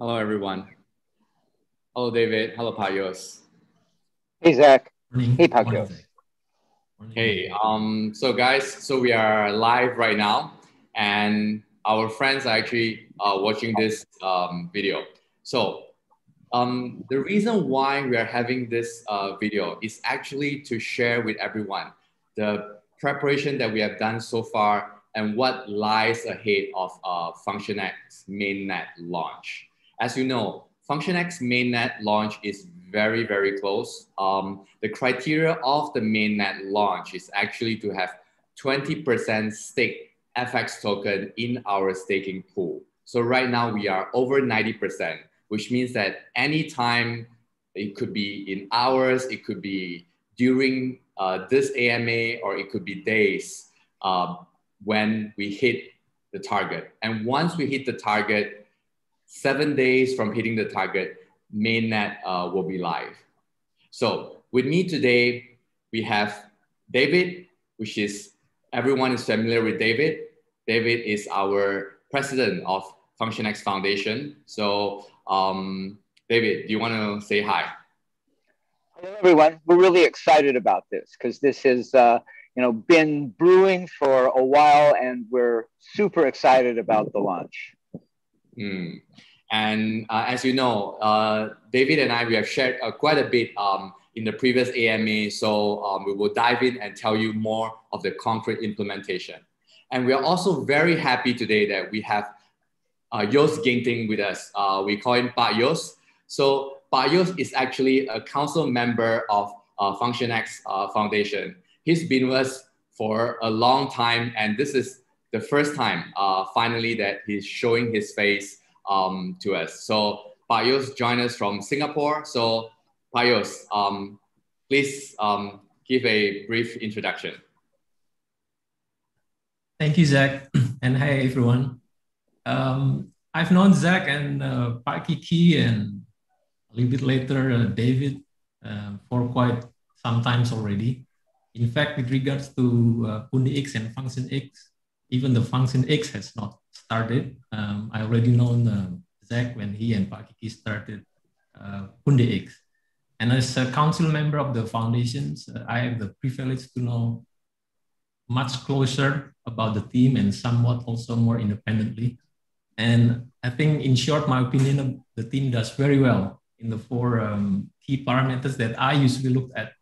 Hello, everyone. Hello, David. Hello, Pak Yos. Hey, Zac. Morning. Hey, Pak Yos. Morning, Zac. Morning. Hey, um, so guys, so we are live right now, and our friends are actually uh, watching this um, video. So, um, the reason why we are having this uh, video is actually to share with everyone the preparation that we have done so far and what lies ahead of uh, FunctionX mainnet launch. As you know, FunctionX mainnet launch is very, very close. Um, the criteria of the mainnet launch is actually to have 20% stake FX token in our staking pool. So right now we are over 90%, which means that anytime it could be in hours, it could be during uh, this AMA, or it could be days uh, when we hit the target. And once we hit the target, seven days from hitting the target, mainnet uh, will be live. So with me today, we have David, which is everyone is familiar with David. David is our president of FunctionX Foundation. So um, David, do you want to say hi? Hello, everyone. We're really excited about this because this has, uh, you know, been brewing for a while, and we're super excited about the launch. Mm. And uh, as you know, uh, David and I, we have shared uh, quite a bit um, in the previous AMA. So um, we will dive in and tell you more of the concrete implementation. And we are also very happy today that we have uh, Yos Ginting with us. Uh, we call him Pak Yos. So Pak Yos is actually a council member of uh, FunctionX uh, Foundation. He's been with us for a long time, and this is the first time finally that he's showing his face um, to us. So Pak Yos joined us from Singapore. So Pak Yos, um, please um, give a brief introduction. Thank you, Zac. And hi, everyone. Um, I've known Zac and uh, Pak and a little bit later uh, David uh, for quite some times already. In fact, with regards to uh, Pundi X and Function X, even the Function X has not started. Um, I already known uh, Zac when he and Pak started uh, Pundi X. And as a council member of the foundations, uh, I have the privilege to know much closer about the team and somewhat also more independently. And I think, in short, my opinion, the team does very well in the four um, key parameters that I usually look at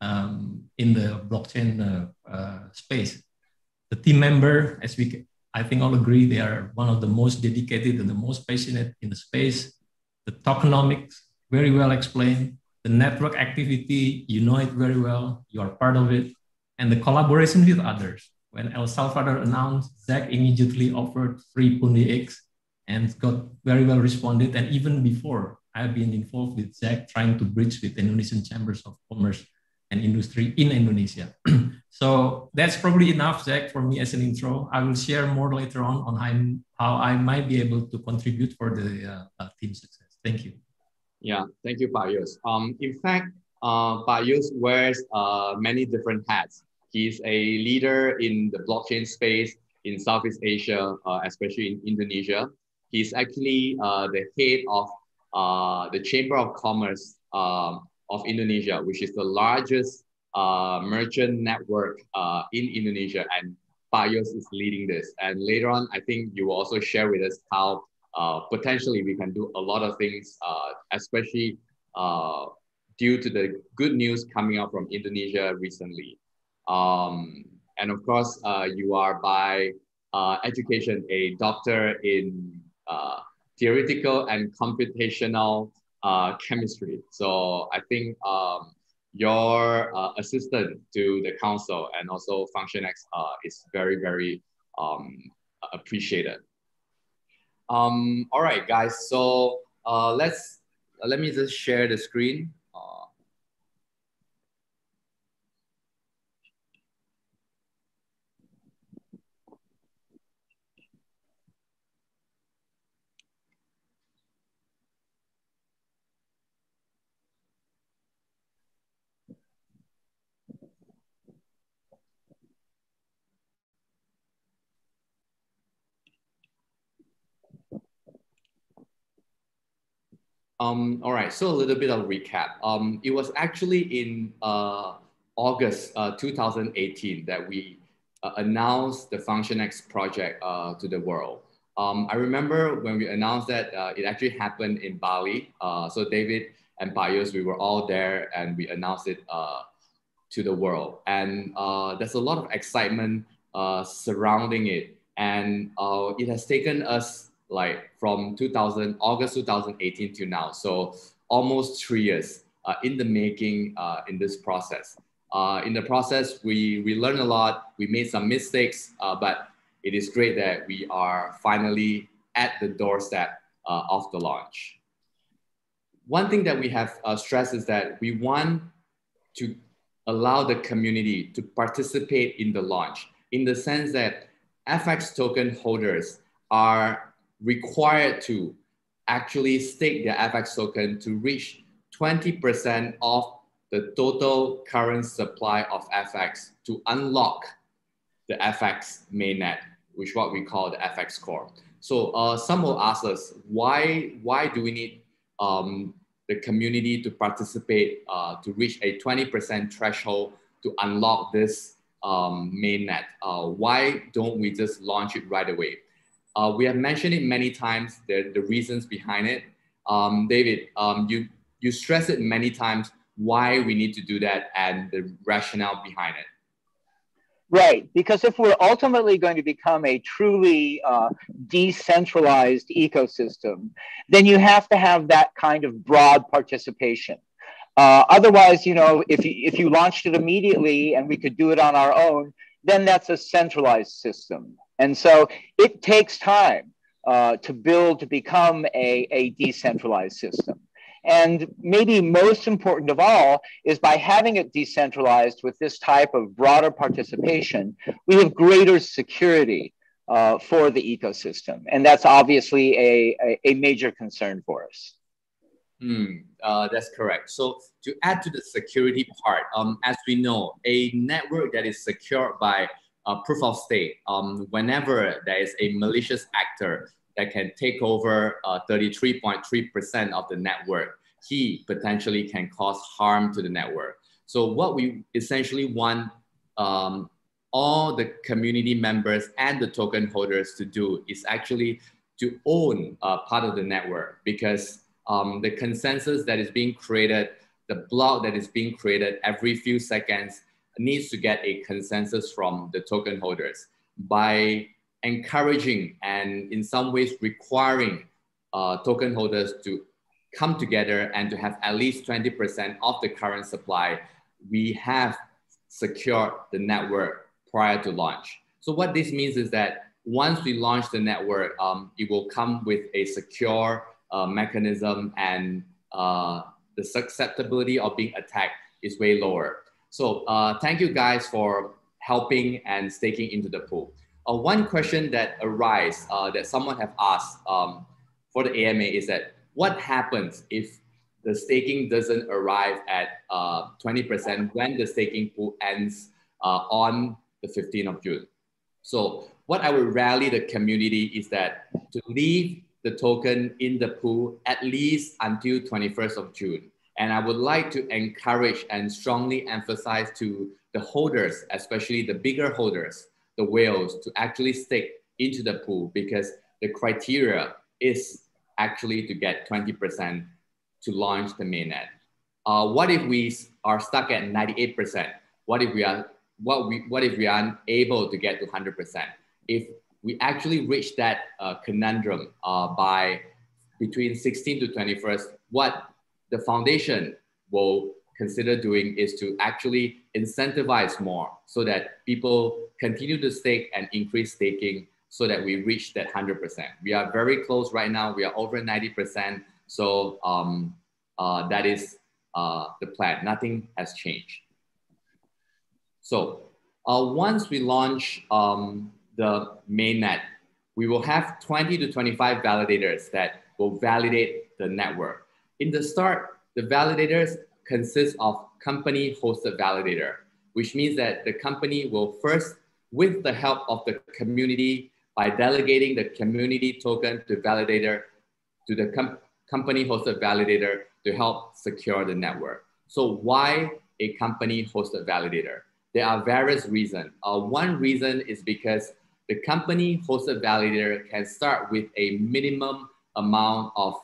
um, in the blockchain uh, uh, space. The team member, as we I think all agree, they are one of the most dedicated and the most passionate in the space. The tokenomics, very well explained. The network activity, you know it very well, you are part of it. And the collaboration with others. When El Salvador announced, Zac immediately offered free Pundi X and got very well responded. And even before, I've been involved with Zach trying to bridge with Indonesian chambers of commerce and industry in Indonesia. so that's probably enough, Zac, for me as an intro. I will share more later on on how, I might be able to contribute for the uh, uh, team success. Thank you. Yeah, thank you, Yos. Um, in fact, uh, Yos wears uh, many different hats. He's a leader in the blockchain space in Southeast Asia, uh, especially in Indonesia. He's actually uh, the head of uh, the Chamber of Commerce um, of Indonesia, which is the largest uh, merchant network uh, in Indonesia. And Yos is leading this. And later on, I think you will also share with us how uh, potentially we can do a lot of things, uh, especially uh, due to the good news coming out from Indonesia recently. Um, and of course, uh, you are by education a doctor in theoretical and computational chemistry. So I think um, your uh, assistant to the council and also FunctionX uh, is very, very um, appreciated. Um, all right, guys. So uh, let's let me just share the screen. Um, all right, so a little bit of recap. Um, it was actually in uh, August uh, 2018 that we uh, announced the FunctionX project uh, to the world. Um, I remember when we announced that uh, it actually happened in Bali. Uh, so David and Pak Yos, we were all there and we announced it to the world. And there's a lot of excitement surrounding it. And it has taken us like from 2000 August 2018 to now. So almost three years uh, in the making uh, in this process. Uh, in the process, we we learned a lot. We made some mistakes, uh, but it is great that we are finally at the doorstep uh, of the launch. One thing that we have uh, stressed is that we want to allow the community to participate in the launch in the sense that FX token holders are required to actually stake their FX token to reach 20% of the total current supply of FX to unlock the FX mainnet, which what we call the FX core. So uh, some will ask us, why, why do we need um, the community to participate uh, to reach a 20% threshold to unlock this um, mainnet? Uh, why don't we just launch it right away? Uh, we have mentioned it many times, the, the reasons behind it. Um, David, um, you, you stress it many times why we need to do that and the rationale behind it. Right, because if we're ultimately going to become a truly uh, decentralized ecosystem, then you have to have that kind of broad participation. Uh, otherwise, you know, if you, if you launched it immediately and we could do it on our own, then that's a centralized system. And so it takes time uh, to build to become a, a decentralized system. And maybe most important of all is by having it decentralized with this type of broader participation, we have greater security uh, for the ecosystem. And that's obviously a, a, a major concern for us. Hmm, uh, that's correct. So to add to the security part, um, as we know, a network that is secured by uh, proof of stake, um, whenever there is a malicious actor that can take over 33.3% uh, of the network, he potentially can cause harm to the network. So what we essentially want um, all the community members and the token holders to do is actually to own uh, part of the network because um, the consensus that is being created, the block that is being created every few seconds needs to get a consensus from the token holders by encouraging and in some ways requiring uh, token holders to come together and to have at least 20% of the current supply, we have secured the network prior to launch. So what this means is that once we launch the network, um, it will come with a secure uh, mechanism and uh, the susceptibility of being attacked is way lower. So uh, thank you guys for helping and staking into the pool. Uh, one question that arises uh, that someone have asked um, for the AMA is that what happens if the staking doesn't arrive at 20% uh, when the staking pool ends uh, on the 15th of June? So what I would rally the community is that to leave the token in the pool at least until 21st of June. And I would like to encourage and strongly emphasize to the holders, especially the bigger holders, the whales, to actually stick into the pool because the criteria is actually to get 20% to launch the mainnet. Uh, what if we are stuck at 98%? What if we are what we what if we are unable to get to 100%? If we actually reach that uh, conundrum uh, by between 16 to 21st, what the foundation will consider doing is to actually incentivize more so that people continue to stake and increase staking so that we reach that 100%. We are very close right now. We are over 90%. So um, uh, that is uh, the plan. Nothing has changed. So uh, once we launch um, the mainnet, we will have 20 to 25 validators that will validate the network. In the start, the validators consist of company hosted validator, which means that the company will first, with the help of the community, by delegating the community token to validator to the com company hosted validator to help secure the network. So why a company hosted validator? There are various reasons. Uh, one reason is because the company hosted validator can start with a minimum amount of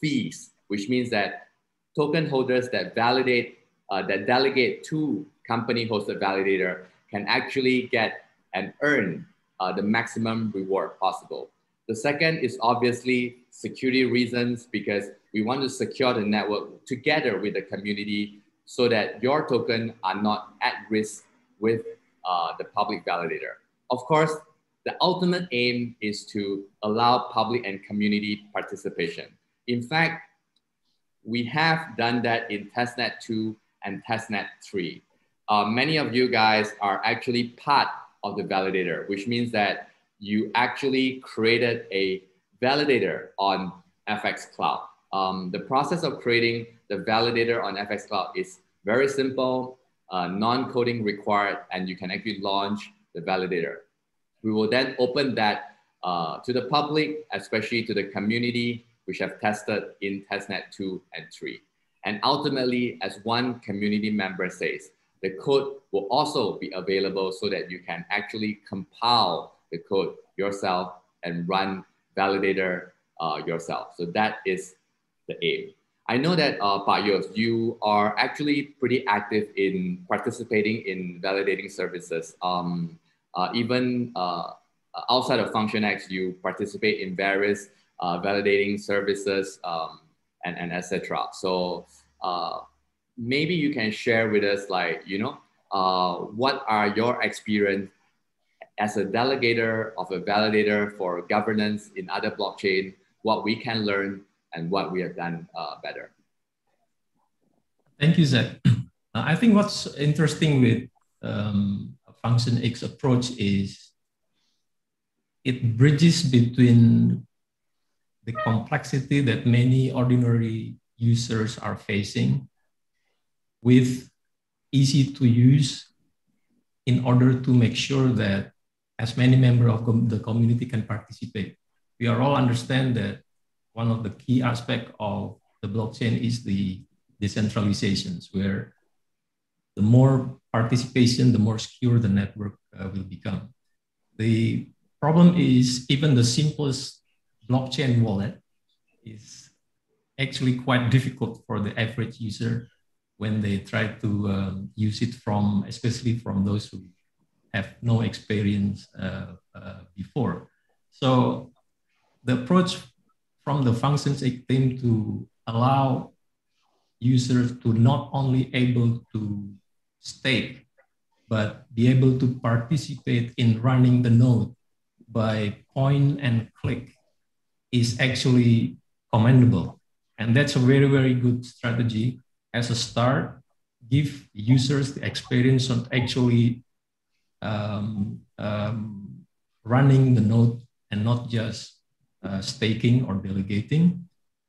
fees, which means that token holders that validate, uh, that delegate to company hosted validator can actually get and earn uh, the maximum reward possible. The second is obviously security reasons because we want to secure the network together with the community so that your token are not at risk with uh, the public validator. Of course, the ultimate aim is to allow public and community participation. In fact, we have done that in testnet 2 and testnet 3. Uh, many of you guys are actually part of the validator, which means that you actually created a validator on FX Cloud. Um, the process of creating the validator on FX Cloud is very simple, uh, non-coding required, and you can actually launch the validator. We will then open that uh, to the public, especially to the community, which have tested in testnet 2 and 3. And ultimately, as one community member says, the code will also be available so that you can actually compile the code yourself and run validator uh, yourself. So that is the aim. I know that uh, Yos, you are actually pretty active in participating in validating services. Um, uh, even uh, outside of FunctionX, you participate in various uh, validating services um, and, and etc. So uh, maybe you can share with us like, you know, uh, what are your experience as a delegator of a validator for governance in other blockchain, what we can learn and what we have done uh, better. Thank you, Zac. I think what's interesting with um, Function X approach is it bridges between the complexity that many ordinary users are facing with easy to use in order to make sure that as many members of the community can participate. We are all understand that one of the key aspects of the blockchain is the decentralizations, where the more participation, the more secure the network uh, will become. The problem is even the simplest blockchain wallet is actually quite difficult for the average user when they try to um, use it from, especially from those who have no experience uh, uh, before. So the approach from the Function X team to allow users to not only able to stake, but be able to participate in running the node by point and click is actually commendable. And that's a very, very good strategy as a start, give users the experience of actually um, um, running the node and not just uh, staking or delegating.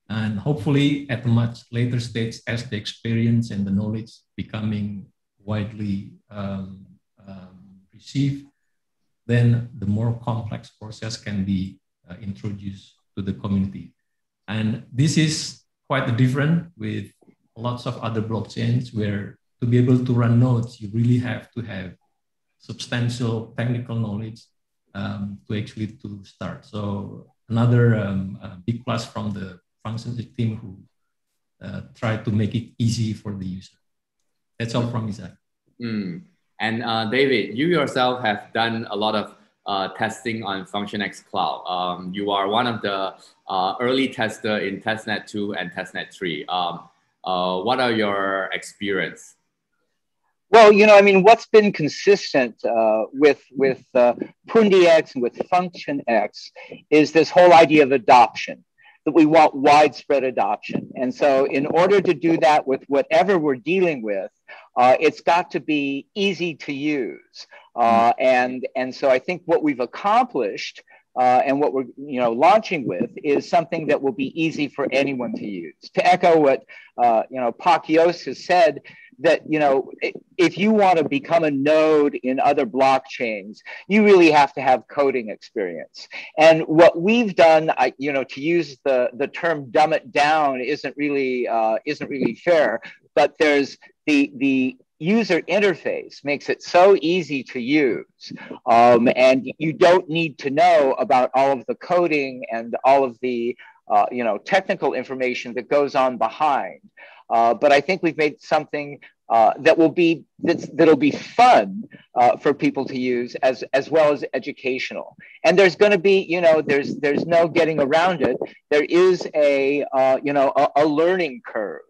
And hopefully at a much later stage, as the experience and the knowledge becoming widely um, um received, then the more complex process can be uh, introduced to the community. And this is quite different with lots of other blockchains where to be able to run nodes, you really have to have substantial technical knowledge um, to actually to start. So another um, big plus from the Function X team who uh, try to make it easy for the user. That's all from Isaac. Mm. And uh, David, you yourself have done a lot of uh, testing on FunctionX Cloud. Um, you are one of the uh, early tester in testnet 2 and testnet 3. Um, uh, what are your experience? Well, you know, I mean, what's been consistent uh, with with uh, Pundi X and with Function X is this whole idea of adoption that we want widespread adoption. And so, in order to do that with whatever we're dealing with, uh, it's got to be easy to use. Uh, and and so, I think what we've accomplished uh, and what we're you know launching with is something that will be easy for anyone to use. To echo what uh, you know Pak Yos has said, that you know if you want to become a node in other blockchains you really have to have coding experience and what we've done I, you know to use the the term dumb it down isn't really uh, isn't really fair but there's the the user interface makes it so easy to use um, and you don't need to know about all of the coding and all of the uh, you know technical information that goes on behind uh, but I think we've made something uh, that will be that'll be fun uh, for people to use as as well as educational. And there's going to be you know there's there's no getting around it. There is a uh, you know a, a, learning curve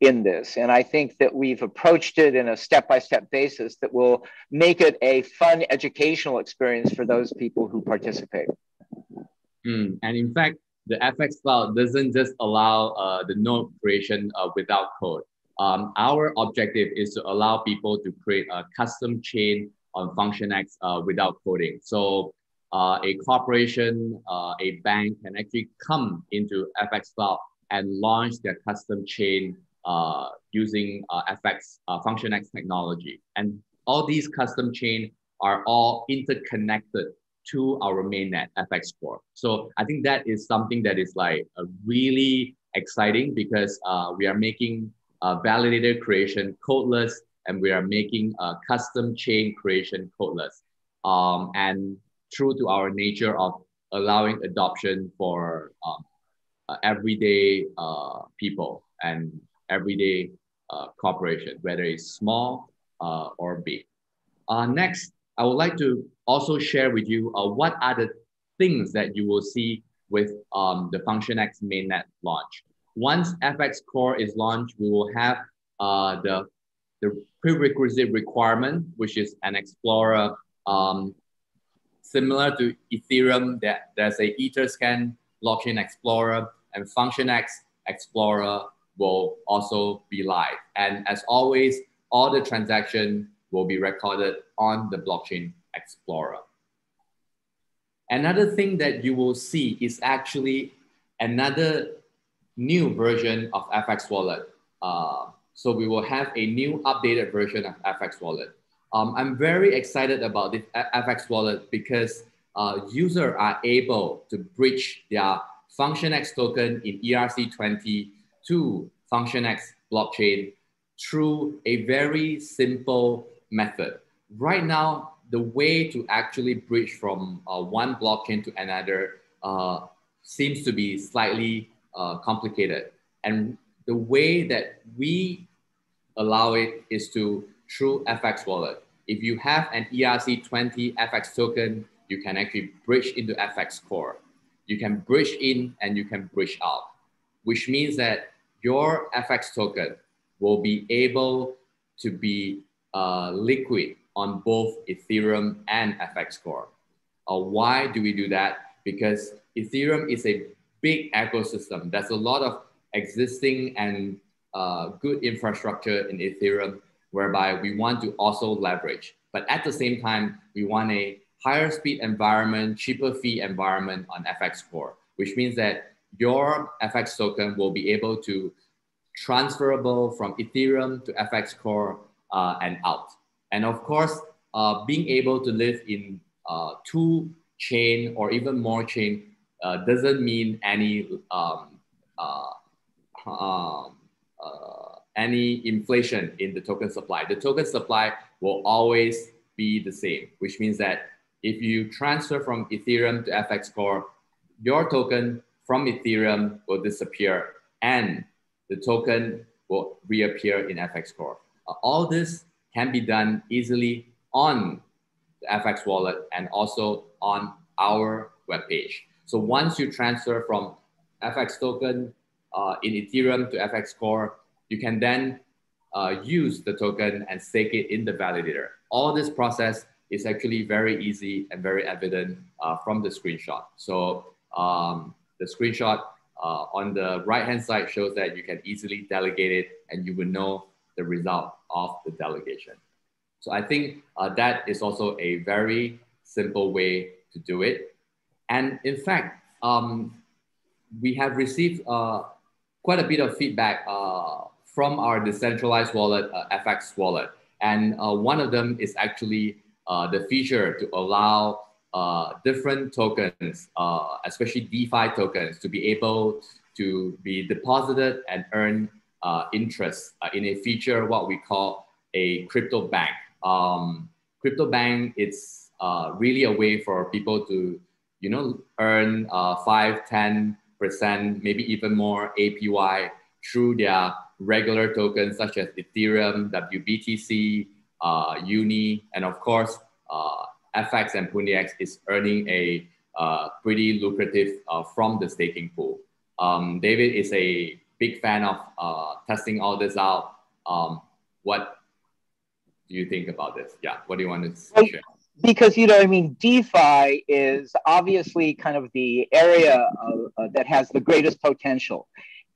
in this, and I think that we've approached it in a step by step basis that will make it a fun educational experience for those people who participate. Mm, and in fact, the FX Cloud doesn't just allow uh, the node creation uh, without code. Um, our objective is to allow people to create a custom chain on FunctionX uh, without coding. So uh, a corporation, uh, a bank can actually come into FX Cloud and launch their custom chain uh, using uh, FX FunctionX technology. And all these custom chain are all interconnected to our mainnet FX Core. So I think that is something that is like a really exciting because uh, we are making uh, validator creation codeless and we are making a custom chain creation codeless. Um, and true to our nature of allowing adoption for um, uh, everyday uh, people and everyday uh, corporation, whether it's small uh, or big. Uh, next, I would like to also share with you uh, what are the things that you will see with um, the FunctionX mainnet launch. Once FX Core is launched, we will have uh, the, the prerequisite requirement, which is an Explorer um, similar to Ethereum, that there's a Etherscan blockchain explorer and FunctionX Explorer will also be live. And as always, all the transaction will be recorded on the blockchain explorer. Another thing that you will see is actually another new version of FX Wallet. Uh, so we will have a new updated version of FX Wallet. Um, I'm very excited about this FX Wallet because uh, users are able to bridge their FunctionX token in ERC20 to FunctionX blockchain through a very simple method. Right now, the way to actually bridge from uh, one blockchain to another uh, seems to be slightly uh, complicated. And the way that we allow it is to through FX wallet. If you have an ERC20 FX token, you can actually bridge into FX core. You can bridge in and you can bridge out, which means that your FX token will be able to be uh, liquid on both Ethereum and FX Core. Uh, why do we do that? Because Ethereum is a big ecosystem. There's a lot of existing and uh, good infrastructure in Ethereum, whereby we want to also leverage. But at the same time, we want a higher speed environment, cheaper fee environment on FX Core, which means that your FX token will be able to transferable from Ethereum to FX Core uh, and out. And of course, uh, being able to live in uh, two chain or even more chain uh, doesn't mean any um, uh, um, uh, any inflation in the token supply. The token supply will always be the same, which means that if you transfer from Ethereum to FX Core, your token from Ethereum will disappear and the token will reappear in FX Core. All this can be done easily on the FX wallet and also on our webpage. So once you transfer from FX token uh, in Ethereum to FX Core, you can then uh, use the token and stake it in the validator. All this process is actually very easy and very evident uh, from the screenshot. So um, the screenshot uh, on the right hand side shows that you can easily delegate it and you will know the result of the delegation. So I think uh, that is also a very simple way to do it. And in fact, um, we have received uh, quite a bit of feedback uh, from our decentralized wallet, uh, FX wallet. And uh, one of them is actually the feature to allow uh, different tokens, uh, especially DeFi tokens, to be able to be deposited and earn uh, interest in a feature what we call a crypto bank. Um, crypto bank it's really a way for people to you know earn five, ten percent, maybe even more APY through their regular tokens such as Ethereum, WBTC, uh, Uni, and of course, uh, FX and Pundi is earning a uh, pretty lucrative uh, from the staking pool. Um, David is a big fan of uh, testing all this out. Um, what do you think about this? Yeah, what do you want to share? because you know i mean defi is obviously kind of the area uh, that has the greatest potential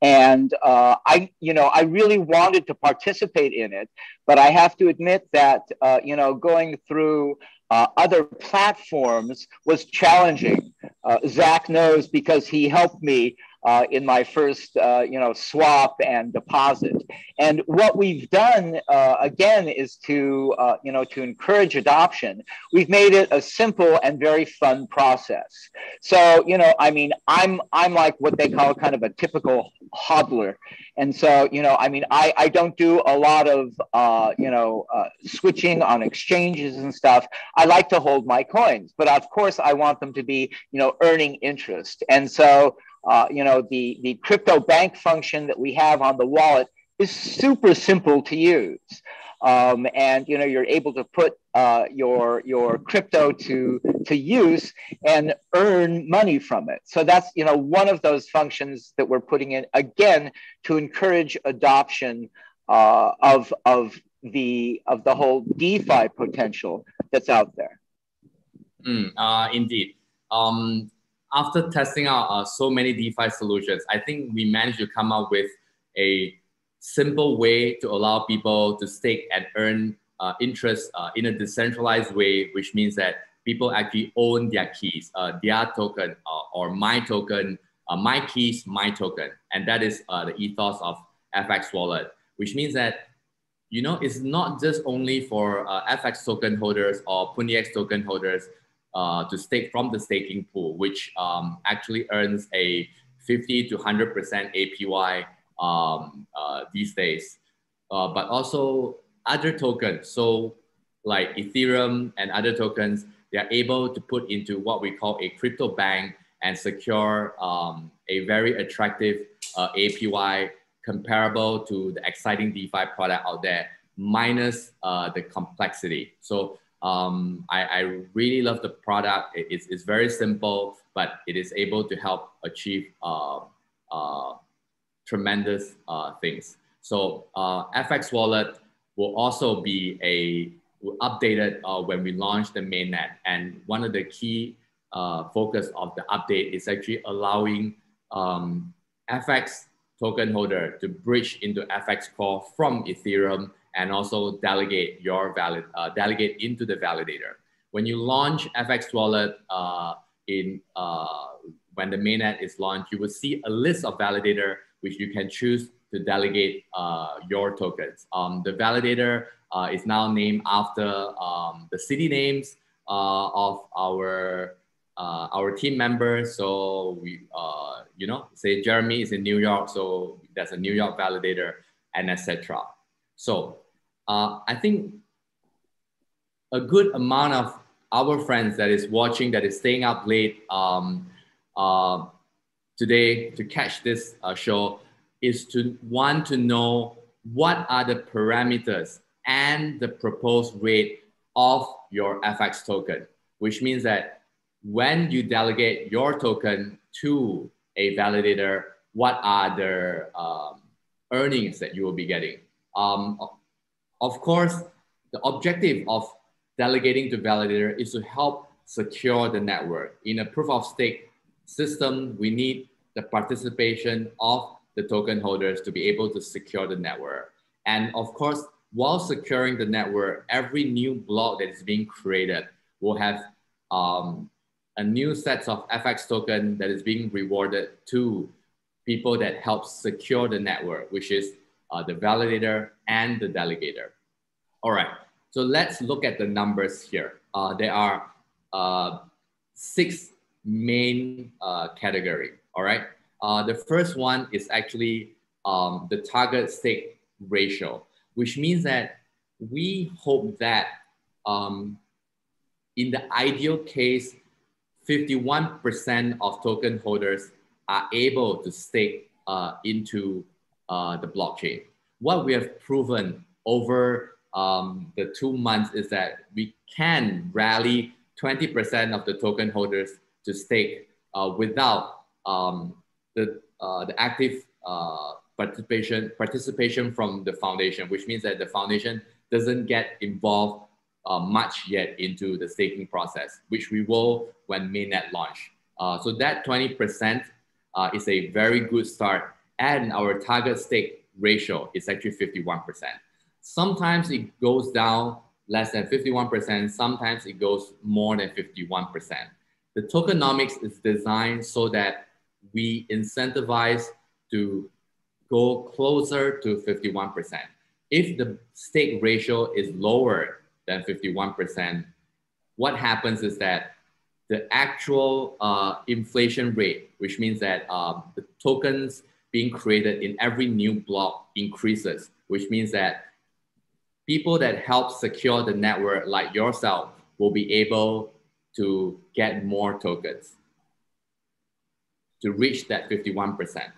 and uh, I, you know, I really wanted to participate in it, but I have to admit that, uh, you know, going through uh, other platforms was challenging. Uh, Zac knows because he helped me uh, in my first, uh, you know, swap and deposit. And what we've done uh, again is to, uh, you know, to encourage adoption. We've made it a simple and very fun process. So, you know, I mean, I'm I'm like what they call kind of a typical hodler, and so, you know, I mean, I I don't do a lot of, uh, you know, uh, switching on exchanges and stuff. I like to hold my coins, but of course, I want them to be, you know, earning interest, and so uh, you know, the, the crypto bank function that we have on the wallet is super simple to use. Um, and you know you're able to put uh, your your crypto to to use and earn money from it. So that's you know one of those functions that we're putting in again to encourage adoption uh, of of the of the whole DeFi potential that's out there. Mm, uh, indeed. Um, after testing out uh, so many DeFi solutions, I think we managed to come up with a simple way to allow people to stake and earn uh, interest uh, in a decentralized way, which means that people actually own their keys, uh, their token uh, or my token, uh, my keys, my token. And that is the ethos of FX Wallet, which means that you know, it's not just only for FX token holders or PundiX token holders uh, to stake from the staking pool, which um, actually earns a 50 to 100% APY um, uh, these days. Uh, but also other tokens. So like Ethereum and other tokens, they are able to put into what we call a crypto bank and secure um, a very attractive uh, APY comparable to the exciting DeFi product out there, minus uh, the complexity. So um, I, I, really love the product. It, it's, it's, very simple, but it is able to help achieve uh, uh, tremendous uh, things. So uh, FX Wallet will also be a updated uh, when we launch the mainnet. And one of the key uh, focus of the update is actually allowing um, FX token holder to bridge into FX Core from Ethereum and also delegate your valid uh, delegate into the validator. When you launch FX Wallet uh, in uh, when the mainnet is launched, you will see a list of validator which you can choose to delegate uh, your tokens. Um, the validator uh, is now named after um, the city names uh, of our our team members. So we, you know, say Jeremy is in New York, so there's a New York validator, and etc. So uh, I think a good amount of our friends that is watching, that is staying up late um, uh, today to catch this uh, show is to want to know what are the parameters and the proposed rate of your FX token, which means that when you delegate your token to a validator, what are the um, earnings that you will be getting? Um, of course, the objective of delegating to validator is to help secure the network. In a proof of stake system, we need the participation of the token holders to be able to secure the network. And of course, while securing the network, every new block that is being created will have um, a new set of FX token that is being rewarded to people that help secure the network, which is uh, the validator, and the delegator. All right, so let's look at the numbers here. Uh, there are uh, six main uh, category, all right? Uh, the first one is actually um, the target stake ratio, which means that we hope that um, in the ideal case, 51% of token holders are able to stake uh, into uh, the blockchain. What we have proven over um, the two months is that we can rally 20% of the token holders to stake uh, without um, the, uh, the active uh, participation, participation from the foundation, which means that the foundation doesn't get involved uh, much yet into the staking process, which we will when mainnet launch. So that 20% uh, is a very good start and our target stake ratio is actually 51%. Sometimes it goes down less than 51%, sometimes it goes more than 51%. The tokenomics is designed so that we incentivize to go closer to 51%. If the stake ratio is lower than 51%, what happens is that the actual uh, inflation rate, which means that uh, the tokens being created in every new block increases, which means that people that help secure the network, like yourself, will be able to get more tokens to reach that 51%.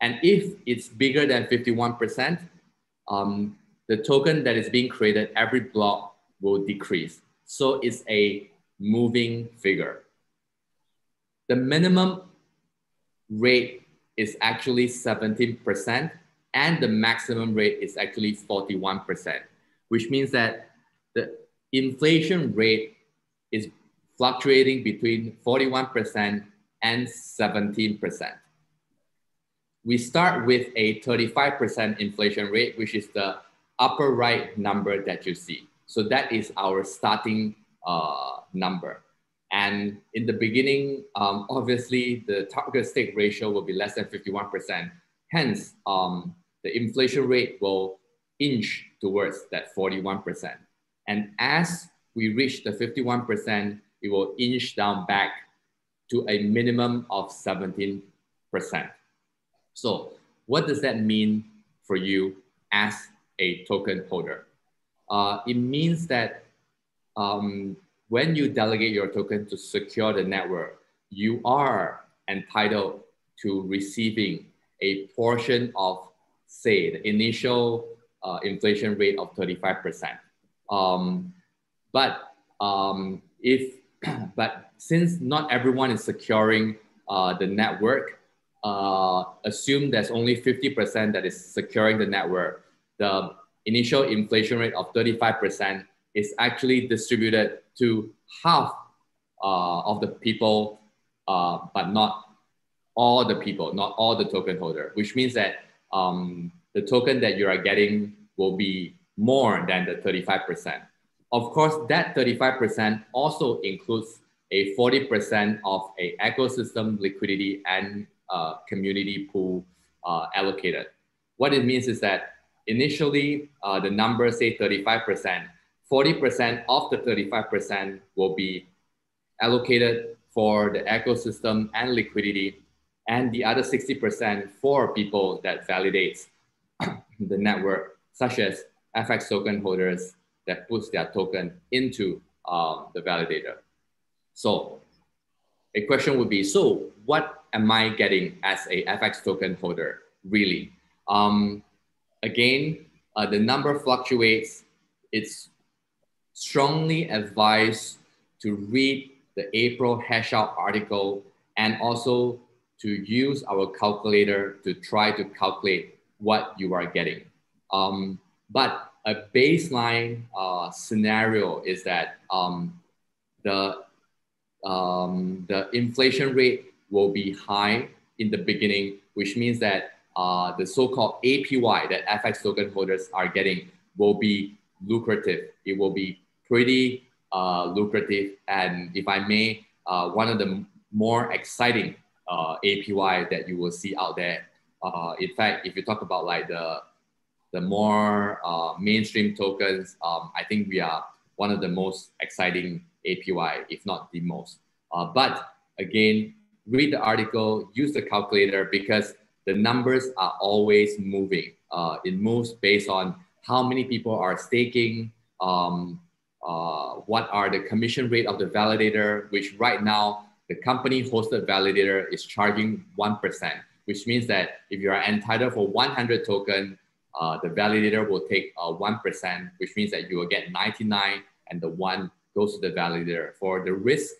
And if it's bigger than 51%, um, the token that is being created every block will decrease. So it's a moving figure. The minimum rate is actually 17% and the maximum rate is actually 41%, which means that the inflation rate is fluctuating between 41% and 17%. We start with a 35% inflation rate, which is the upper right number that you see. So that is our starting uh, number. And in the beginning, um, obviously the target stake ratio will be less than 51%. Hence, um, the inflation rate will inch towards that 41%. And as we reach the 51%, it will inch down back to a minimum of 17%. So what does that mean for you as a token holder? Uh, it means that um, when you delegate your token to secure the network, you are entitled to receiving a portion of, say, the initial uh, inflation rate of 35%. Um, but um, if, but since not everyone is securing uh, the network, uh, assume there's only 50% that is securing the network. The initial inflation rate of 35% is actually distributed to half uh, of the people, uh, but not all the people, not all the token holder, which means that um, the token that you are getting will be more than the 35%. Of course, that 35% also includes a 40% of a ecosystem liquidity and uh, community pool uh, allocated. What it means is that initially uh, the number say 35%, 40% of the 35% will be allocated for the ecosystem and liquidity, and the other 60% for people that validates the network, such as FX token holders that puts their token into um, the validator. So a question would be, so what am I getting as a FX token holder, really? Um, again, uh, the number fluctuates. It's strongly advise to read the April hash out article and also to use our calculator to try to calculate what you are getting. Um, but a baseline uh, scenario is that um, the, um, the inflation rate will be high in the beginning, which means that uh, the so-called APY that FX token holders are getting will be lucrative. It will be pretty uh, lucrative. And if I may, uh, one of the more exciting uh, APY that you will see out there Uh, in fact, if you talk about like the the more uh, mainstream tokens, um, I think we are one of the most exciting APY, if not the most. Uh, but again, read the article, use the calculator because the numbers are always moving. It moves based on how many people are staking, um, uh, what are the commission rate of the validator, which right now the company hosted validator is charging 1%, which means that if you are entitled for 100 token, uh, the validator will take uh, 1%, which means that you will get 99 and the one goes to the validator for the risk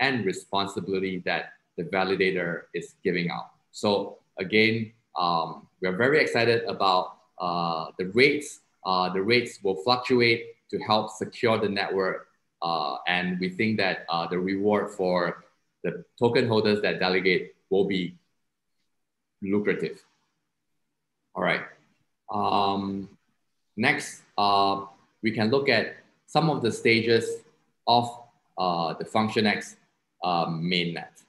and responsibility that the validator is giving out. So again, um, we are very excited about uh, the rates. Uh, the rates will fluctuate to help secure the network. Uh, and we think that uh, the reward for the token holders that delegate will be lucrative. All right. Um, next, uh, we can look at some of the stages of uh, the FunctionX um, mainnet.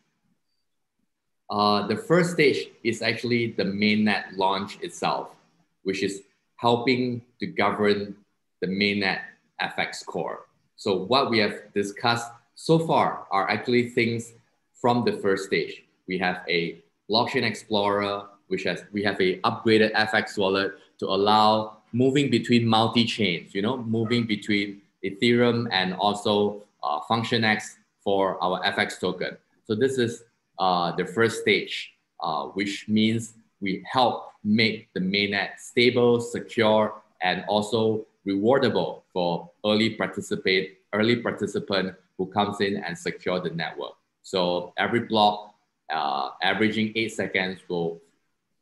Uh, the first stage is actually the mainnet launch itself, which is helping to govern the mainnet FX core. So what we have discussed so far are actually things from the first stage. We have a blockchain explorer, which has we have a upgraded FX wallet to allow moving between multi-chains, you know, moving between Ethereum and also uh, FunctionX for our FX token. So this is uh, the first stage, uh, which means we help make the mainnet stable, secure, and also rewardable for early participate early participant who comes in and secure the network. So every block, uh, averaging eight seconds, will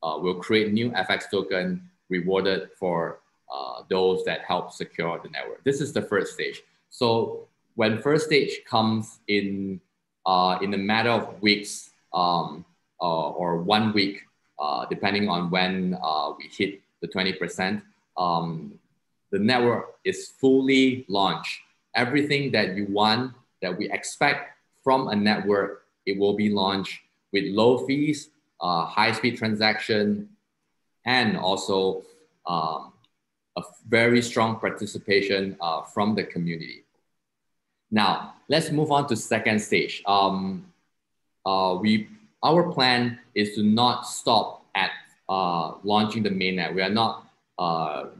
uh, will create new FX token rewarded for uh, those that help secure the network. This is the first stage. So when first stage comes in uh, in a matter of weeks um, uh, or one week, uh, depending on when we hit the 20%, um, the network is fully launched. Everything that you want, that we expect from a network, it will be launched with low fees, uh, high speed transaction, and also um, a very strong participation uh, from the community. Now, let's move on to second stage. Um, uh, we, our plan is to not stop at uh, launching the mainnet. We are not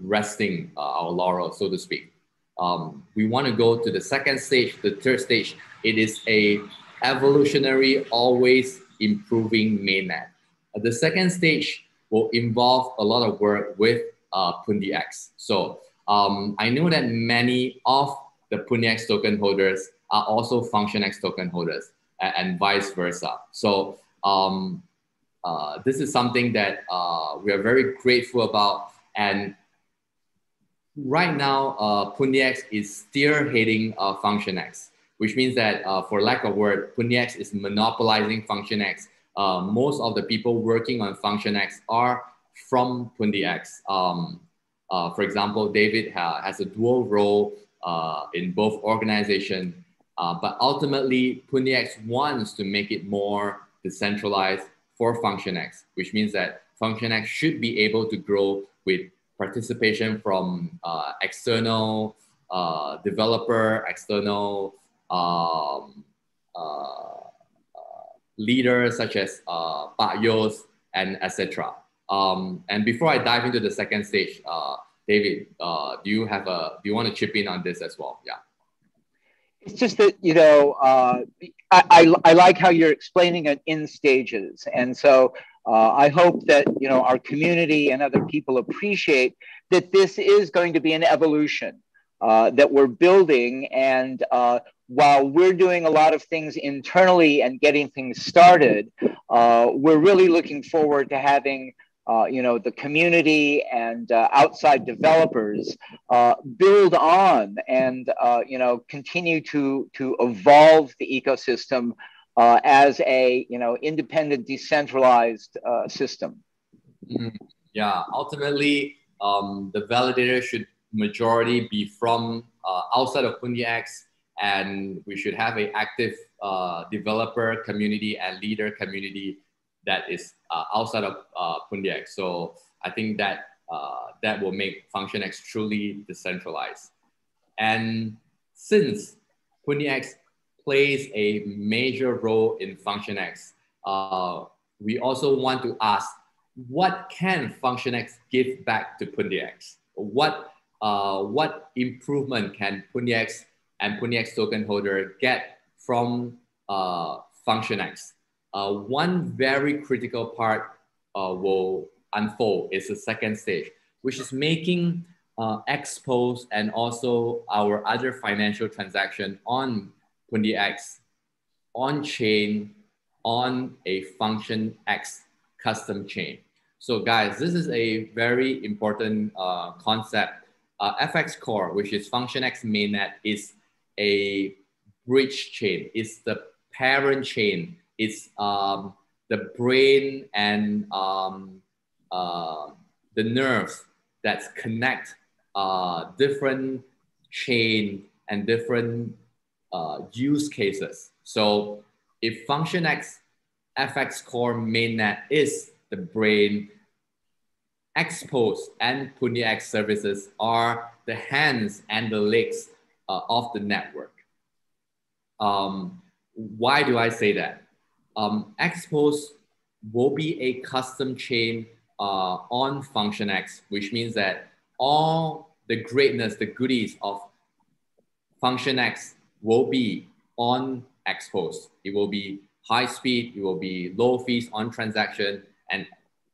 resting uh, our laurels, so to speak. Um, we want to go to the second stage, the third stage. It is a evolutionary, always improving mainnet. Uh, the second stage will involve a lot of work with uh, Pundi X. So um, I know that many of the Pundi X token holders are also FunctionX token holders and, and vice versa. So um, uh, this is something that uh, we are very grateful about. And right now, uh, X is spearheading uh, FunctionX, which means that, uh, for lack of word, X is monopolizing FunctionX. Uh, most of the people working on FunctionX are from PundiX. Um, uh, for example, David ha has a dual role uh, in both organizations, uh, but ultimately PundiX wants to make it more decentralized for FunctionX, which means that FunctionX should be able to grow with participation from uh, external uh, developer, external um, uh, leaders such as uh, Yos and etc. Um, and before I dive into the second stage, uh, David, uh, do you have a do you want to chip in on this as well? Yeah. It's just that you know I, I, I like how you're explaining it in stages, and so uh, I hope that you know our community and other people appreciate that this is going to be an evolution uh, that we're building, and uh, while we're doing a lot of things internally and getting things started, uh, we're really looking forward to having uh, you know, the community and uh, outside developers build on and, you know, continue to, to evolve the ecosystem uh, as a, you know, independent, decentralized uh, system. Mm-hmm. Yeah, ultimately, um, the validator should majority be from outside of PundiX and we should have an active developer community and leader community that is uh, outside of uh. So I think that uh, that will make FunctionX truly decentralized. And since PundiX plays a major role in FunctionX, uh, we also want to ask, what can Function X give back to PundiX? What, uh, what improvement can PundiX and PundiX token holder get from uh, X? Uh, one very critical part uh, will unfold is the second stage, which is making uh, XPOS and also our other financial transaction on PundiX on chain on a function X custom chain. So guys, this is a very important uh, concept. Uh, FX Core, which is function X mainnet, is a bridge chain. It's the parent chain. It's um, the brain and um, uh, the nerves that connect uh, different chain and different uh, use cases. So if FunctionX FX Core mainnet is the brain, XPOS and PundiX services are the hands and the legs uh, of the network. Um, why do I say that? Um, XPOS will be a custom chain uh, on FunctionX, which means that all the greatness, the goodies of FunctionX will be on XPOS. It will be high speed, it will be low fees on transaction, and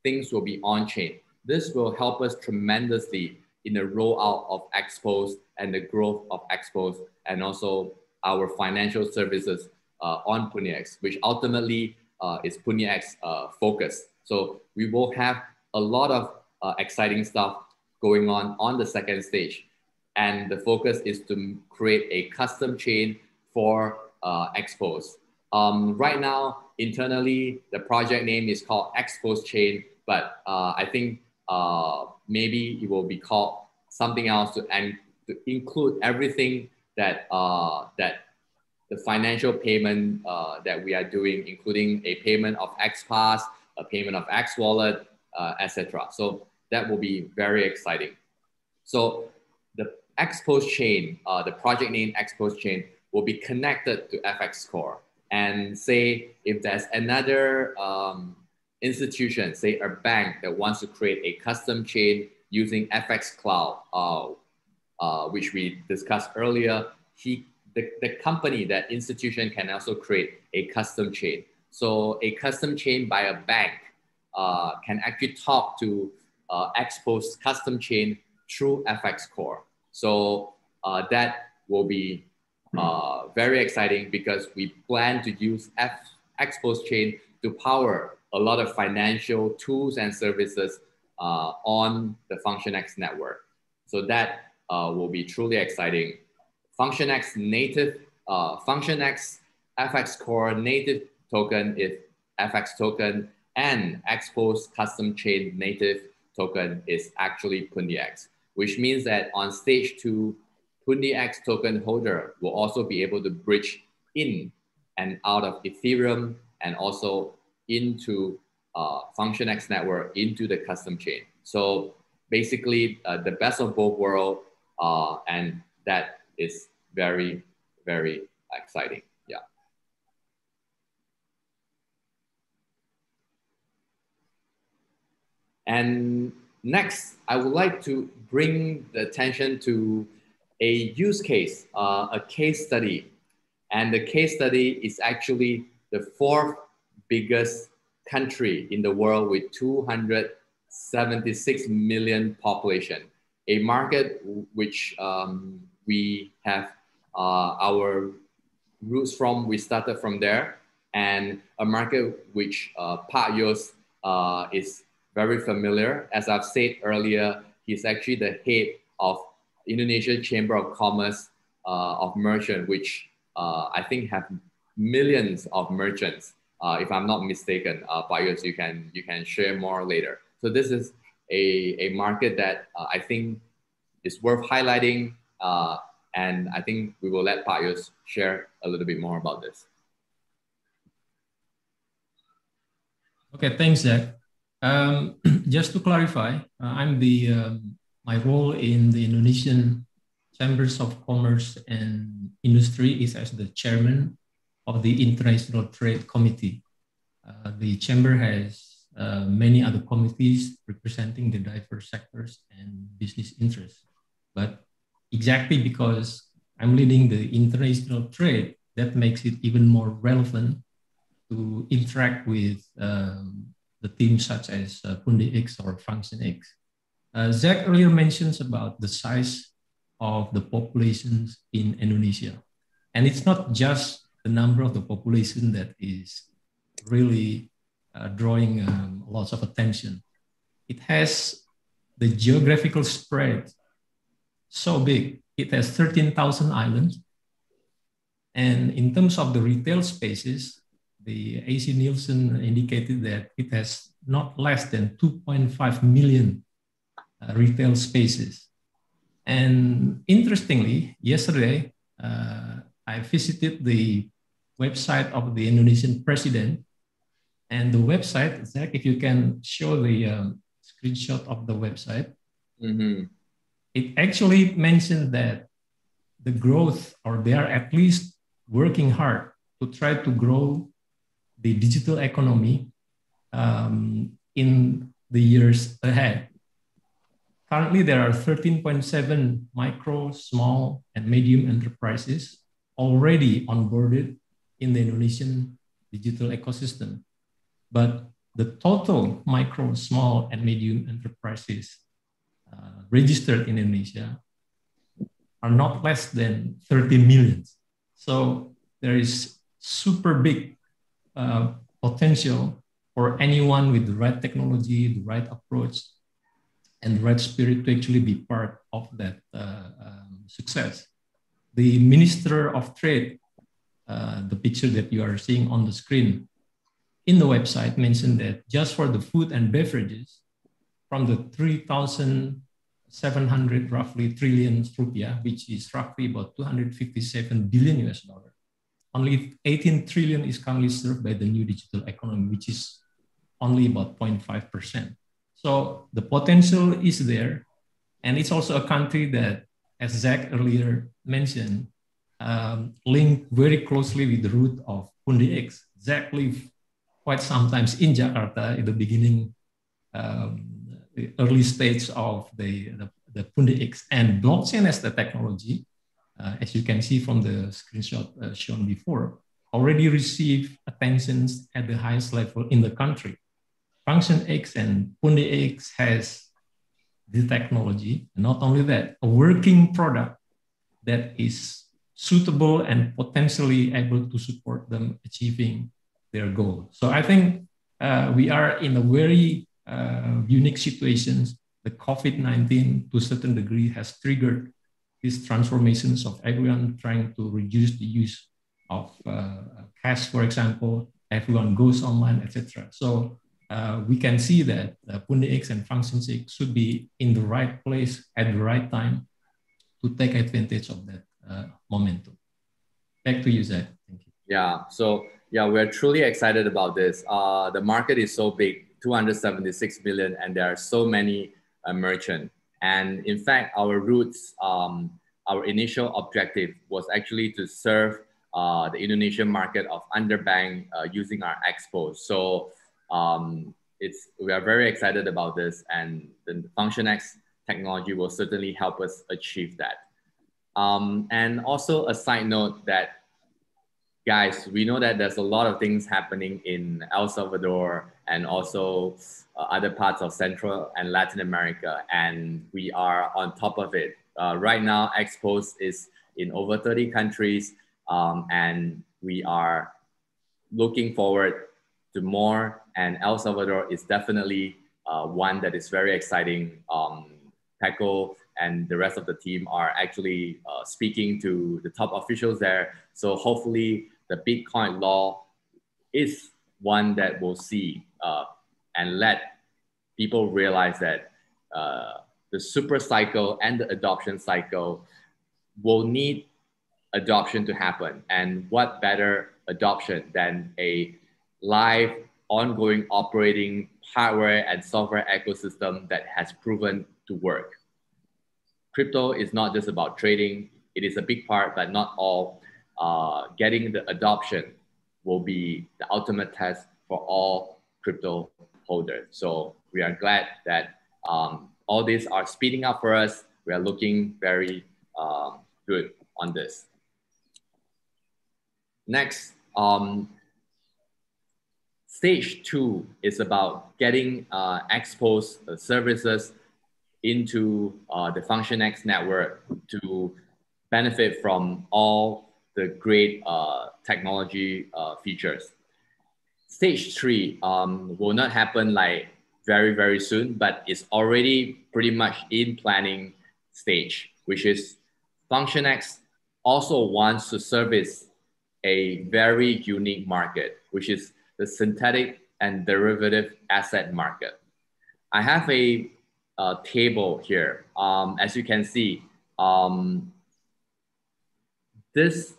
things will be on chain. This will help us tremendously in the rollout of XPOS and the growth of XPOS, and also our financial services uh, on PundiX, which ultimately uh, is PundiX uh, focus. So we will have a lot of uh, exciting stuff going on on the second stage. And the focus is to create a custom chain for uh, XPOS. Um, right now, internally, the project name is called XPOS Chain, but uh, I think uh, maybe it will be called something else to, and to include everything that, uh, that the financial payment uh, that we are doing, including a payment of XPass, a payment of X Wallet, uh, etc. So that will be very exciting. So the XPOS chain, uh, the project name XPOS chain, will be connected to FX Core. And say if there's another um, institution, say a bank that wants to create a custom chain using FX Cloud, uh, uh, which we discussed earlier, he, the, the company, that institution can also create a custom chain. So a custom chain by a bank uh, can actually talk to uh, custom chain through FX Core. So uh, that will be uh, very exciting because we plan to use F XPOS chain to power a lot of financial tools and services uh, on the FunctionX network. So that uh, will be truly exciting. FunctionX native, uh, FunctionX FX Core native token is FX token and XPOS custom chain native token is actually PundiX, which means that on stage two, PundiX token holder will also be able to bridge in and out of Ethereum and also into uh, FunctionX network into the custom chain. So basically uh, the best of both worlds uh, and that is very, very exciting. Yeah. And next, I would like to bring the attention to a use case, uh, a case study. And the case study is actually the fourth biggest country in the world with 276 million population, a market which um, we have uh, our roots from, we started from there, and a market which uh, Pak Yos uh, is very familiar. As I've said earlier, he's actually the head of Indonesia Chamber of Commerce uh, of Merchant, which uh, I think have millions of merchants, uh, if I'm not mistaken. Uh, Pak Yos, you can you can share more later. So this is a, a market that uh, I think is worth highlighting, uh, and I think we will let Pak Yos share a little bit more about this. Okay, thanks, Zac. Um, just to clarify, uh, I'm the um, my role in the Indonesian Chambers of Commerce and Industry is as the chairman of the International Trade Committee. Uh, the chamber has uh, many other committees representing the diverse sectors and business interests. But exactly because I'm leading the international trade, that makes it even more relevant to interact with um, the teams such as uh, Pundi X or Function X. Uh, Zac earlier mentions about the size of the populations in Indonesia. And it's not just the number of the population that is really uh, drawing um, lots of attention. It has the geographical spread so big. It has 13,000 islands. And in terms of the retail spaces, the AC Nielsen indicated that it has not less than 2.5 million uh, retail spaces. And interestingly, yesterday, uh, I visited the website of the Indonesian president. And the website, Zac, if you can show the um, screenshot of the website, mm-hmm. it actually mentioned that the growth, or they are at least working hard to try to grow the digital economy um, in the years ahead. Currently, there are 13.7 micro, small, and medium enterprises already onboarded in the Indonesian digital ecosystem. But the total micro, small, and medium enterprises uh, registered in Indonesia are not less than 30 million. So there is super big uh, potential for anyone with the right technology, the right approach, and the right spirit to actually be part of that uh, um, success. The Minister of Trade, uh, the picture that you are seeing on the screen in the website mentioned that just for the food and beverages, from the 3,700 roughly trillion rupiah, which is roughly about 257 billion US dollar, only 18 trillion is currently served by the new digital economy, which is only about 0.5%. So the potential is there. And it's also a country that, as Zac earlier mentioned, um, linked very closely with the root of Pundi X. Zac lived quite sometimes in Jakarta in the beginning, um, the early stage of the, the, the Pundi X. And blockchain as the technology as you can see from the screenshot uh, shown before, already received attentions at the highest level in the country. Function X and Pundi X has the technology, not only that, a working product that is suitable and potentially able to support them achieving their goal. So I think uh, we are in a very uh, unique situations. The COVID-19 to a certain degree has triggered these transformations of everyone trying to reduce the use of uh, cash, for example, everyone goes online, etc. So uh, we can see that uh, and Function X should be in the right place at the right time to take advantage of that uh, momentum. Back to you, Zac. Thank you. Yeah. So yeah, we're truly excited about this. Uh, the market is so big, 276 million, and there are so many uh, merchants and in fact, our roots, um, our initial objective was actually to serve uh, the Indonesian market of underbank uh, using our XPOS. So um, it's we are very excited about this, and the FunctionX technology will certainly help us achieve that. Um, and also a side note that guys, we know that there's a lot of things happening in El Salvador and also uh, other parts of Central and Latin America, and we are on top of it. Uh, right now, XPOS is in over 30 countries, um, and we are looking forward to more. And El Salvador is definitely uh, one that is very exciting. Um, and the rest of the team are actually uh, speaking to the top officials there. So hopefully, the Bitcoin law is one that we'll see uh, and let people realize that uh, the super cycle and the adoption cycle will need adoption to happen. And what better adoption than a live ongoing operating hardware and software ecosystem that has proven to work. Crypto is not just about trading, it is a big part, but not all. Uh, getting the adoption will be the ultimate test for all crypto holders. So we are glad that um, all these are speeding up for us. We are looking very um, good on this. Next, um, stage two is about getting uh, exposed uh, services into uh, the FunctionX network to benefit from all the great uh, technology uh, features. Stage three um, will not happen like very, very soon, but it's already pretty much in planning stage, which is FunctionX also wants to service a very unique market, which is the synthetic and derivative asset market. I have a, a table here. Um, as you can see, um, this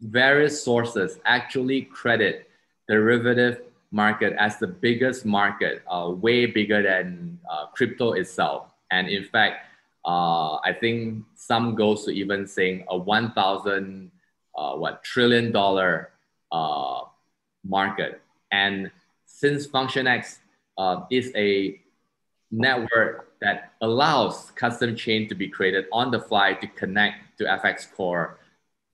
various sources actually credit derivative market as the biggest market, uh, way bigger than uh, crypto itself. And in fact, uh, I think some goes to even saying a 1,000 uh, what trillion dollar uh, market. And since FunctionX uh, is a network that allows custom chain to be created on the fly to connect to FX Core,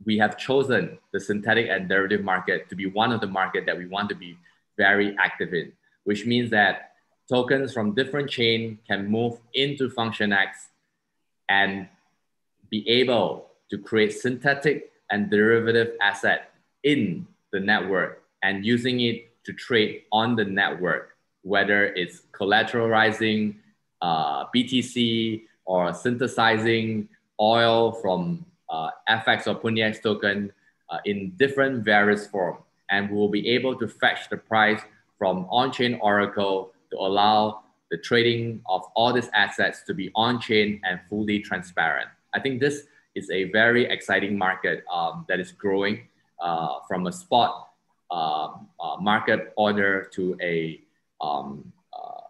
we have chosen the synthetic and derivative market to be one of the market that we want to be very active in, which means that tokens from different chain can move into function X and be able to create synthetic and derivative asset in the network and using it to trade on the network, whether it's collateralizing uh, BTC or synthesizing oil from uh, FX or PundiX token uh, in different various form. And we will be able to fetch the price from on-chain Oracle to allow the trading of all these assets to be on-chain and fully transparent. I think this is a very exciting market um, that is growing uh, from a spot uh, uh, market order to a um, uh,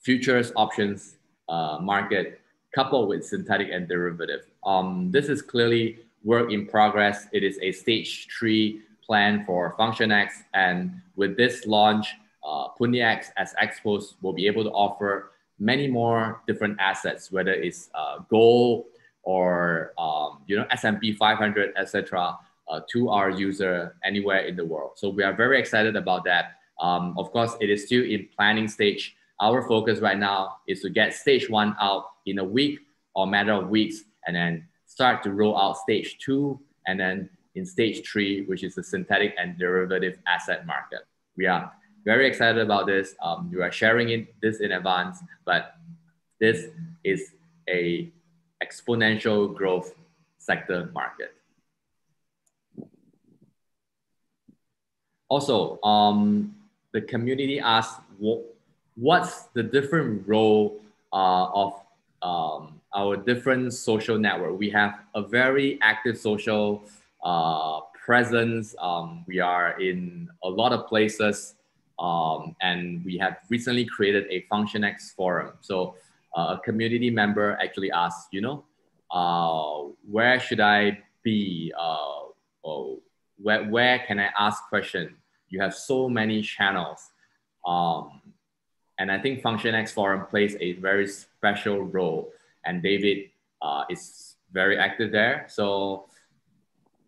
futures options uh, market coupled with synthetic and derivative. Um, this is clearly work in progress. It is a stage three plan for Function X. And with this launch, uh, PundiX as XPOS will be able to offer many more different assets, whether it's uh, gold, or um, you know S&P 500, etc., uh, to our user anywhere in the world. So we are very excited about that. Um, of course, it is still in planning stage. Our focus right now is to get stage one out in a week or matter of weeks, and then start to roll out stage two, and then in stage three, which is the synthetic and derivative asset market. We are very excited about this. Um, we are sharing it this in advance, but this is a exponential growth sector market. Also, um, the community asked what, what's the different role uh, of um, our different social network. We have a very active social uh, presence. Um, we are in a lot of places um, and we have recently created a FunctionX forum. So uh, a community member actually asked, you know, uh, where should I be? Uh, or where, where can I ask question? You have so many channels. Um, and I think FunctionX Forum plays a very special role. And David uh, is very active there. So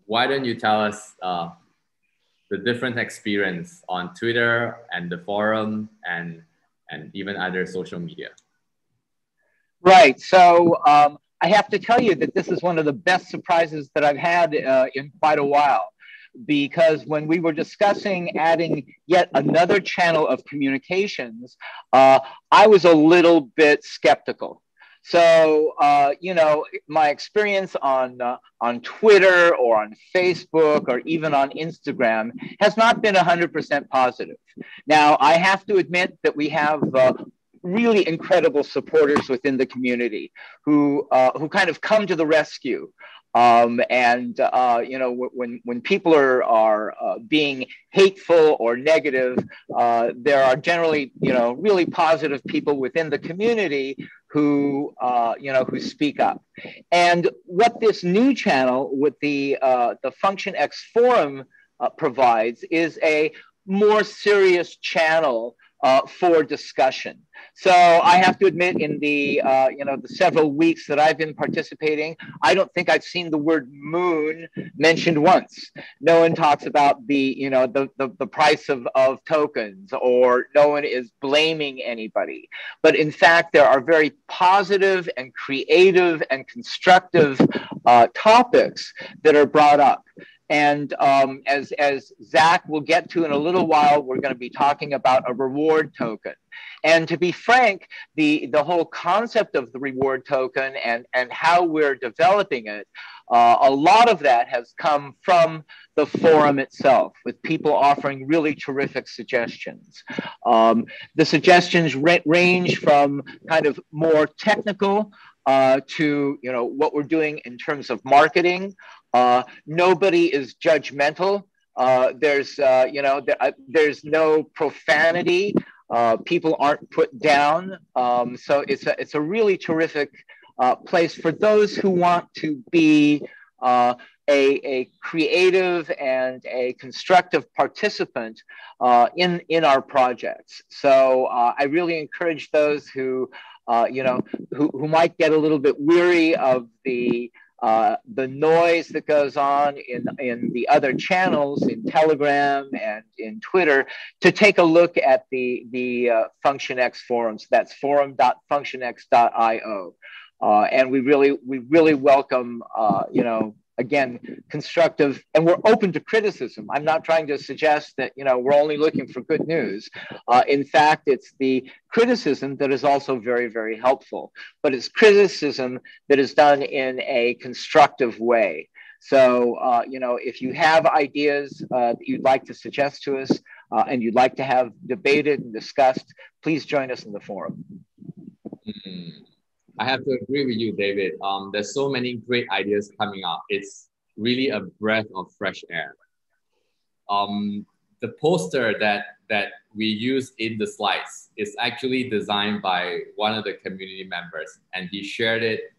why don't you tell us uh, the different experience on Twitter and the forum and, and even other social media? Right. So um, I have to tell you that this is one of the best surprises that I've had uh, in quite a while. Because when we were discussing adding yet another channel of communications, uh, I was a little bit skeptical. So, uh, you know, my experience on, uh, on Twitter or on Facebook or even on Instagram has not been 100% positive. Now, I have to admit that we have uh, really incredible supporters within the community who uh, who kind of come to the rescue Um, and uh, you know when when people are are uh, being hateful or negative, uh, there are generally you know really positive people within the community who uh, you know who speak up. And what this new channel with the uh, the Function X forum uh, provides is a more serious channel uh, for discussion. So I have to admit, in the uh, you know the several weeks that I've been participating, I don't think I've seen the word moon mentioned once. No one talks about the you know the the, the price of, of tokens, or no one is blaming anybody. But in fact, there are very positive and creative and constructive uh, topics that are brought up. And um, as, as Zac will get to in a little while, we're going to be talking about a reward token. And to be frank, the, the whole concept of the reward token and, and how we're developing it, uh, a lot of that has come from the forum itself, with people offering really terrific suggestions. Um, the suggestions ra- range from kind of more technical uh, to you know what we're doing in terms of marketing uh, nobody is judgmental. Uh, there's, uh, you know, th- uh, there's no profanity. Uh, people aren't put down. Um, so it's a, it's a really terrific uh, place for those who want to be a, a creative and a constructive participant in, in our projects. So I really encourage those who, you know, who, who might get a little bit weary of the uh, the noise that goes on in, in the other channels in Telegram and in Twitter to take a look at the, the uh, FunctionX forums. That's forum.functionx.io. Uh, and we really, we really welcome, uh, you know, again constructive and we're open to criticism. I'm not trying to suggest that you know we're only looking for good news. Uh, in fact it's the criticism that is also very very helpful but it's criticism that is done in a constructive way. So uh, you know if you have ideas uh, that you'd like to suggest to us uh, and you'd like to have debated and discussed please join us in the forum. Mm-hmm. I have to agree with you, David. Um, there's so many great ideas coming up. It's really a breath of fresh air. Um, the poster that that we use in the slides is actually designed by one of the community members, and he shared it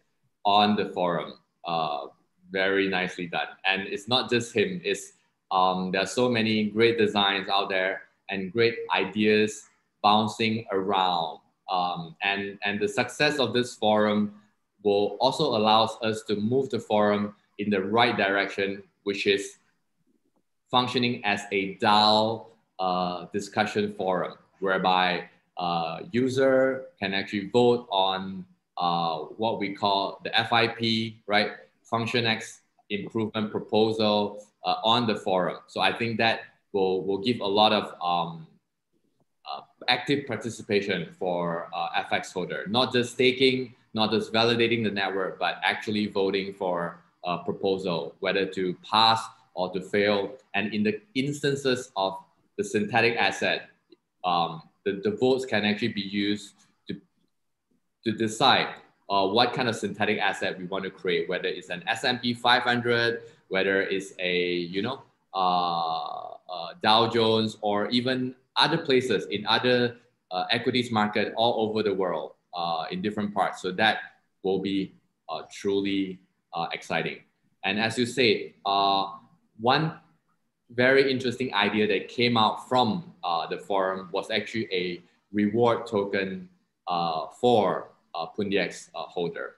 on the forum. Uh, very nicely done. And it's not just him. It's um, there are so many great designs out there and great ideas bouncing around um, and, and the success of this forum will also allow us to move the forum in the right direction, which is functioning as a DAO uh, discussion forum, whereby uh, user can actually vote on uh, what we call the FIP, right? Function X improvement proposal uh, on the forum. So I think that will, will give a lot of um, active participation for uh, FX holder, not just staking, not just validating the network, but actually voting for a proposal, whether to pass or to fail. And in the instances of the synthetic asset, um, the, the votes can actually be used to, to decide uh, what kind of synthetic asset we want to create, whether it's an S&P 500, whether it's a, you know, uh, uh, Dow Jones, or even other places in other uh, equities market all over the world uh, in different parts. So that will be uh, truly uh, exciting. And as you said, uh, one very interesting idea that came out from uh, the forum was actually a reward token for uh, Pundi-X holder.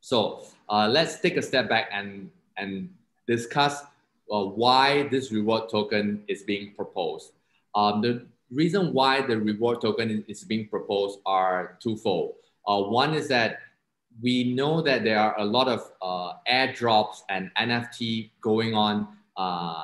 So let's take a step back and, and discuss why this reward token is being proposed. Um, the reason why the reward token is being proposed are twofold. Uh, one is that we know that there are a lot of uh, airdrops and NFT going on uh,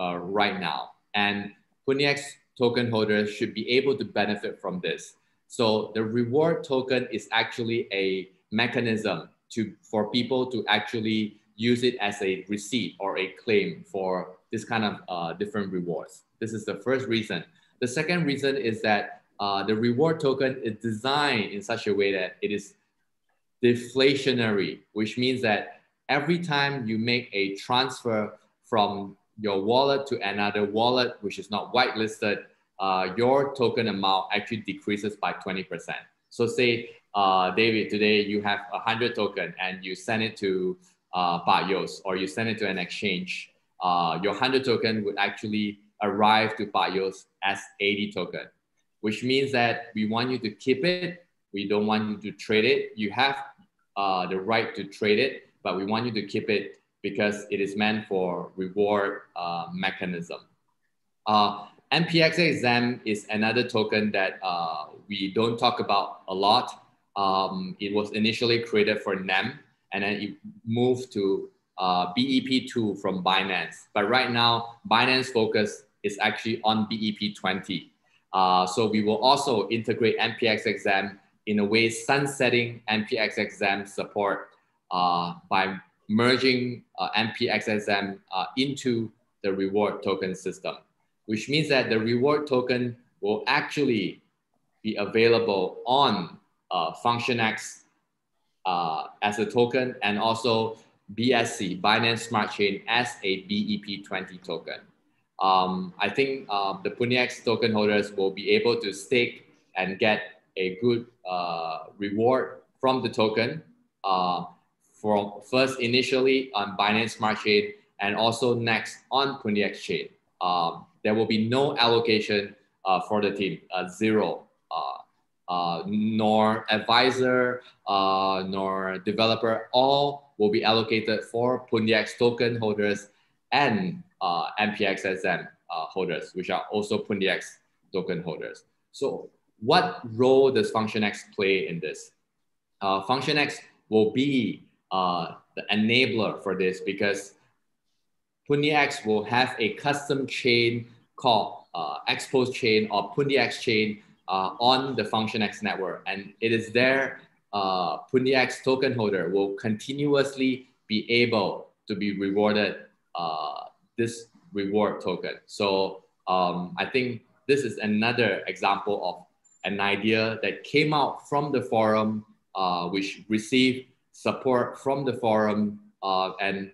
uh, right now, and Pundi-X token holders should be able to benefit from this. So the reward token is actually a mechanism to for people to actually use it as a receipt or a claim for this kind of uh, different rewards. This is the first reason. The second reason is that uh, the reward token is designed in such a way that it is deflationary, which means that every time you make a transfer from your wallet to another wallet, which is not whitelisted, uh, your token amount actually decreases by 20%. So say, uh, David, today you have 100 token and you send it to uh, Pak Yos or you send it to an exchange, uh, your 100 token would actually arrive to Pak Yos as 80 token, which means that we want you to keep it. We don't want you to trade it. You have uh, the right to trade it, but we want you to keep it because it is meant for reward uh, mechanism. Uh, is another token that uh, we don't talk about a lot. Um, it was initially created for NEM and then it moved to uh, BEP2 from Binance. But right now, Binance focus is actually on BEP20. Uh, so we will also integrate NPXSXEM in a way sunsetting NPXSXEM support uh, by merging uh, NPXSXEM uh, into the reward token system which means that the reward token will actually be available on uh, FunctionX uh, as a token and also BSC, Binance Smart Chain, as a BEP20 token. Um, I think uh, the PundiX token holders will be able to stake and get a good uh, reward from the token uh, from first initially on Binance Smart Chain and also next on PundiX Chain. Um, there will be no allocation uh, for the team, uh, zero. Uh, nor advisor, nor developer, all will be allocated for PundiX token holders and uh, NPXSXEM holders, which are also PundiX token holders. So what role does FunctionX play in this? FunctionX will be the enabler for this because PundiX will have a custom chain called uh, XPOS chain or PundiX chain uh, on the FunctionX network. And it is there, uh, PundiX token holder will continuously be able to be rewarded uh, this reward token. So um, I think this is another example of an idea that came out from the forum, uh, which received support from the forum uh, and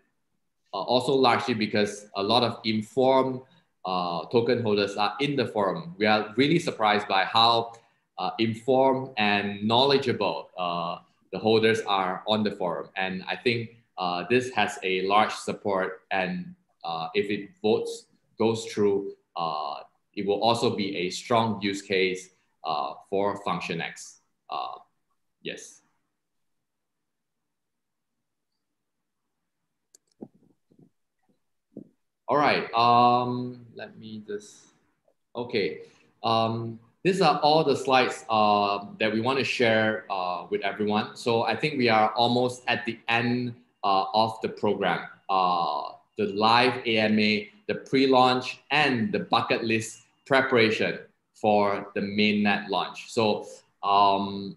uh, also largely because a lot of informed uh, token holders are in the forum. We are really surprised by how uh, informed and knowledgeable uh, the holders are on the forum. And I think this has a large support. And uh, if it votes goes through, uh, it will also be a strong use case for function FunctionX. yes. All right. Um, let me just, okay. Um, these are all the slides uh, that we want to share uh, with everyone. So I think we are almost at the end uh, of the program. The live AMA, the pre-launch, and the bucket list preparation for the mainnet launch. So um,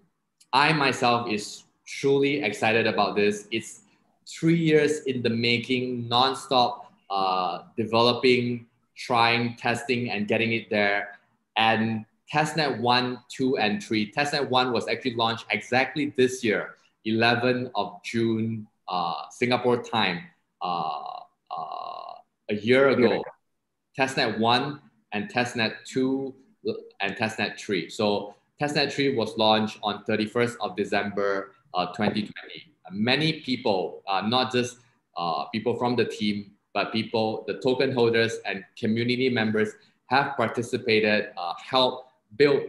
I myself is truly excited about this. It's three years in the making, nonstop uh, developing, trying, testing, and getting it there. And testnet 1, 2, and 3. Testnet 1 was actually launched exactly this year, 11 of June, uh, Singapore time, uh, uh a year ago. Testnet 1 and Testnet 2 and Testnet 3. So Testnet 3 was launched on 31st of December uh, 2020. Many people, uh, not just people from the team, but people, the token holders and community members have participated, uh, helped build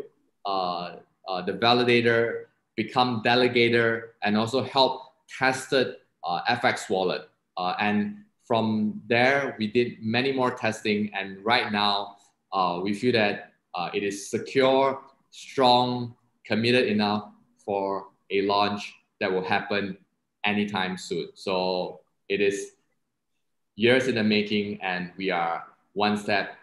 uh, uh, the validator, become delegator, and also help tested uh, FX wallet. Uh, and from there, we did many more testing. And right now, uh, we feel that it is secure, strong, committed enough for a launch that will happen anytime soon. So it is years in the making, and we are one step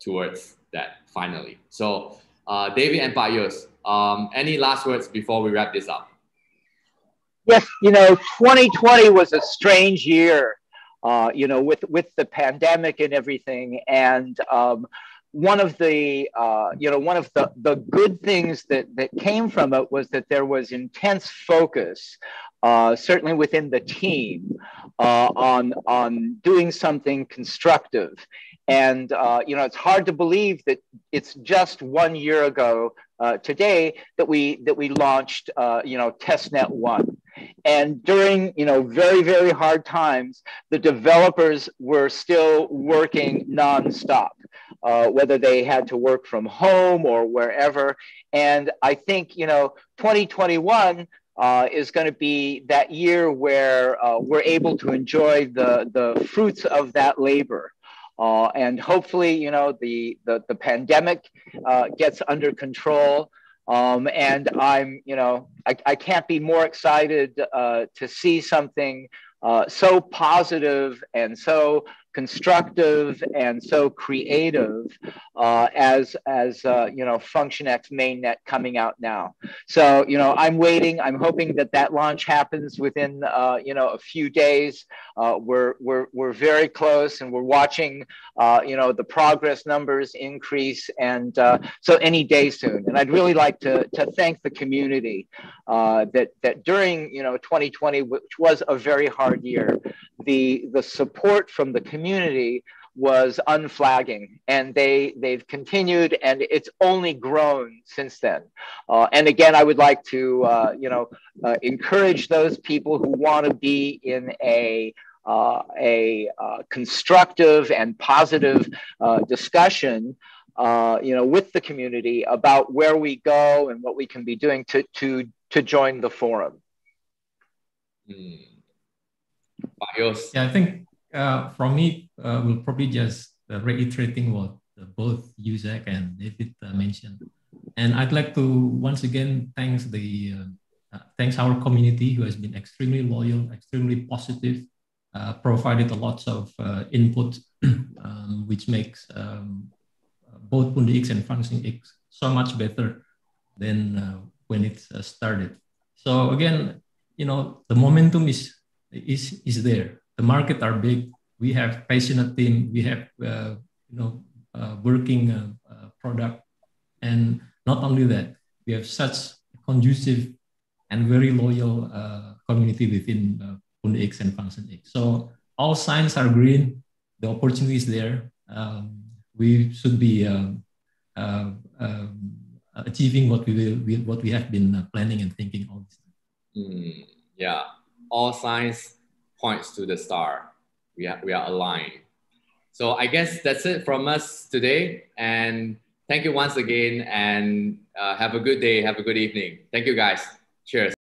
towards that finally. So, uh, David and Pak Yos, um, any last words before we wrap this up? Yes, you know, 2020 was a strange year, uh, you know, with with the pandemic and everything, and um, one of the uh, you know one of the, the good things that, that came from it was that there was intense focus uh, certainly within the team, uh, on on doing something constructive. And uh, you know, it's hard to believe that it's just one year ago uh, today that we that we launched you know testnet one and during you know very very hard times the developers were still working nonstop uh, whether they had to work from home or wherever and i think you know 2021 uh, is going to be that year where uh, we're able to enjoy the, the fruits of that labor. Uh, and hopefully, you know, the, the, the pandemic uh, gets under control. Um, and I'm, you know, I, I can't be more excited uh, to see something uh, so positive and so constructive and so creative uh, as as uh, you know FunctionX mainnet coming out now. So you know I'm waiting. I'm hoping that that launch happens within uh, you know a few days. Uh, we're we're we're very close, and we're watching uh, you know the progress numbers increase, and uh, so any day soon. And I'd really like to to thank the community that that during you know 2020, which was a very hard year, the the support from the community was unflagging and they they've continued and it's only grown since then uh, and again i would like to uh, you know uh, encourage those people who want to be in a uh, a uh, constructive and positive uh, discussion you know with the community about where we go and what we can be doing to to to join the forum mm. Yeah, I think uh, from me, uh, we'll probably just uh, reiterating what uh, both Yuzak and David uh, mentioned. And I'd like to once again thanks the uh, thanks our community who has been extremely loyal, extremely positive, provided a lot of input, um, which makes um, both Pundi X and Function X so much better than when it started. So again, you know, the momentum is is is there. The market are big. We have passionate team. We have uh, you know uh, working uh, uh product, and not only that, we have such a conducive and very loyal uh, community within uh, X and Function X. So all signs are green. The opportunity is there. Um, we should be um, achieving what we will, what we have been planning and thinking all this time. Mm, yeah all signs points to the star. We are, we are aligned. So I guess that's it from us today. And thank you once again and uh, have a good day. Have a good evening. Thank you guys. Cheers.